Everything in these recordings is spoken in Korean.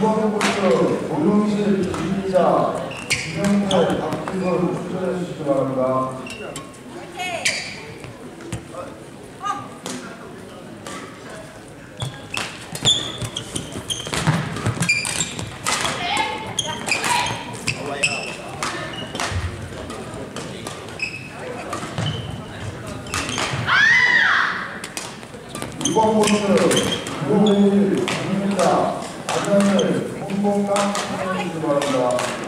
2번 공수 고용실 김기자, 김영태, 박기선 출전해주시기 바랍니다. 이번 모습 김호일, 김민자, 안녕을 홍봉강 출전해주시기 바랍니다.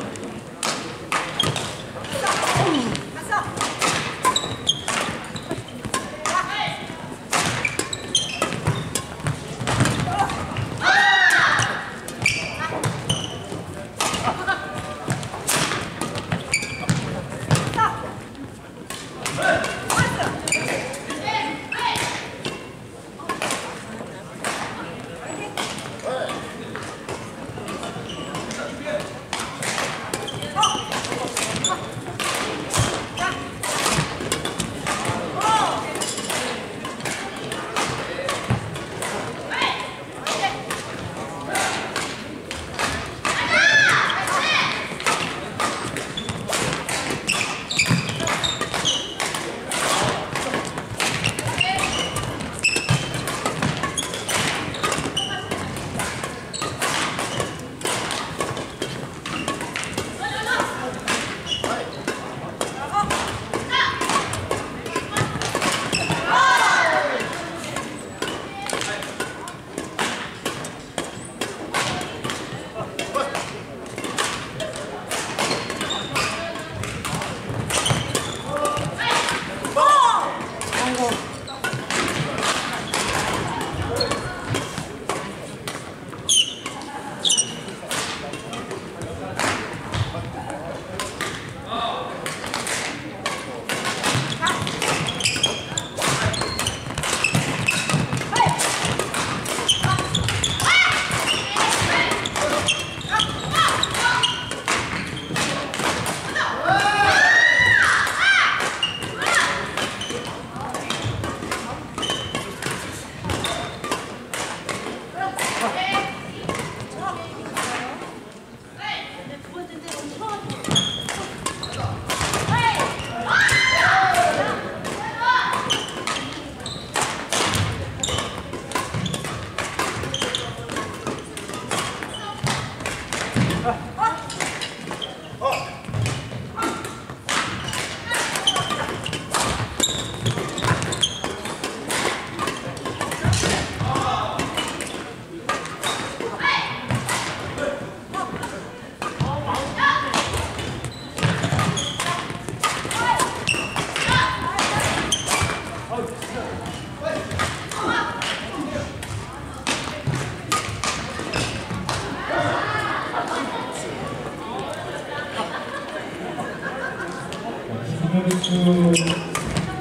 김현수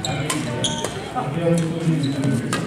양인데 김현수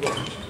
Good luck.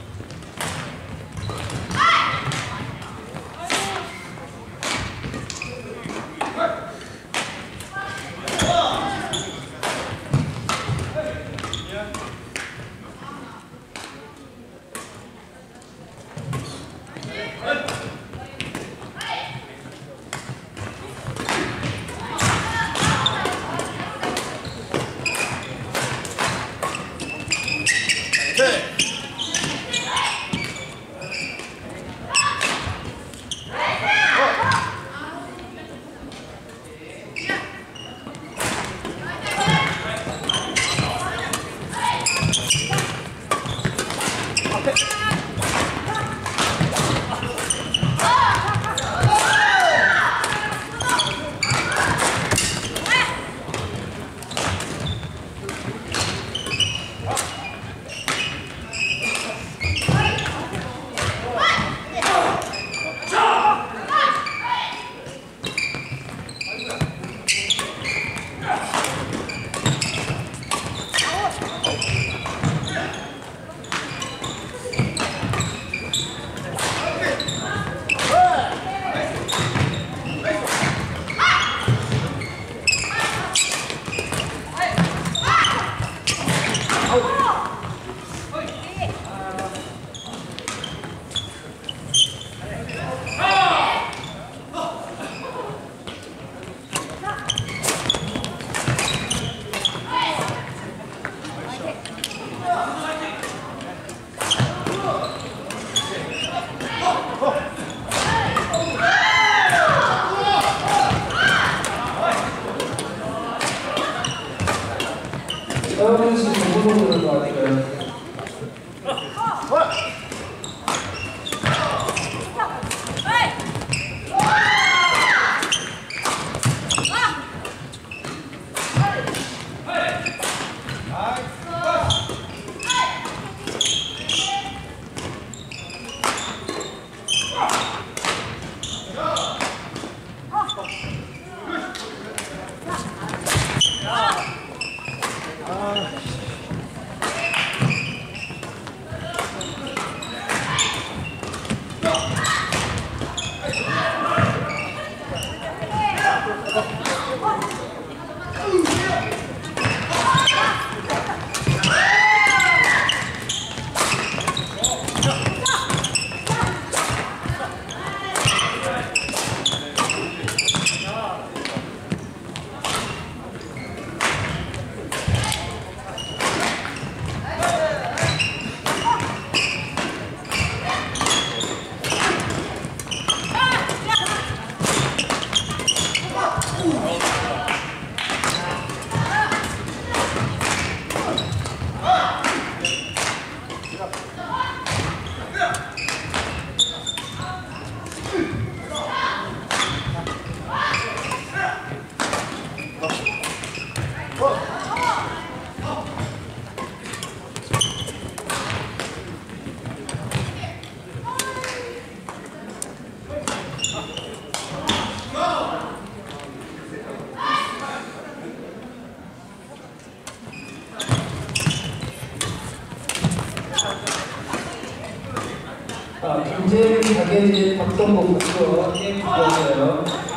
아, 김재민, 박예진, 박동국 선수와 게임 주었어요.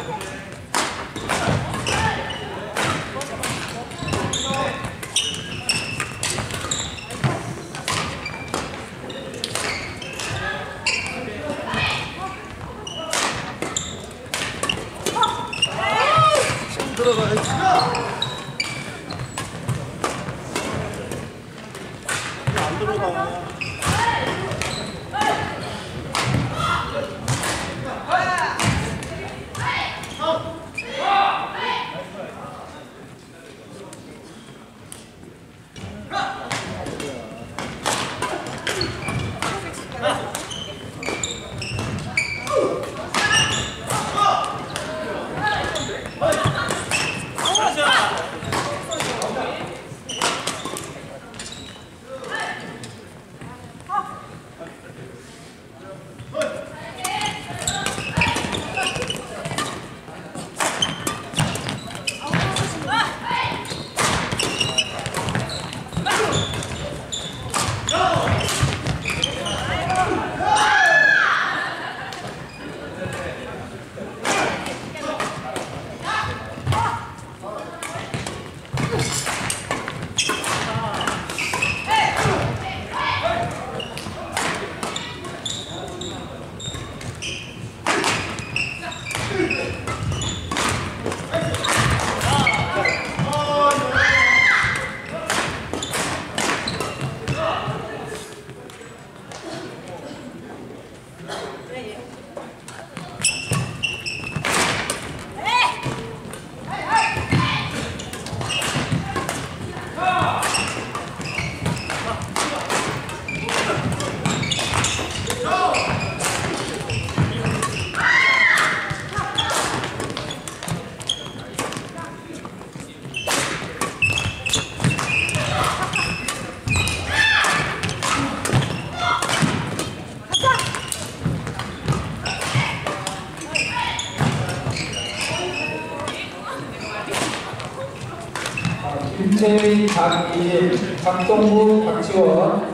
아, 김재민, 박예진, 박동국, 박지원,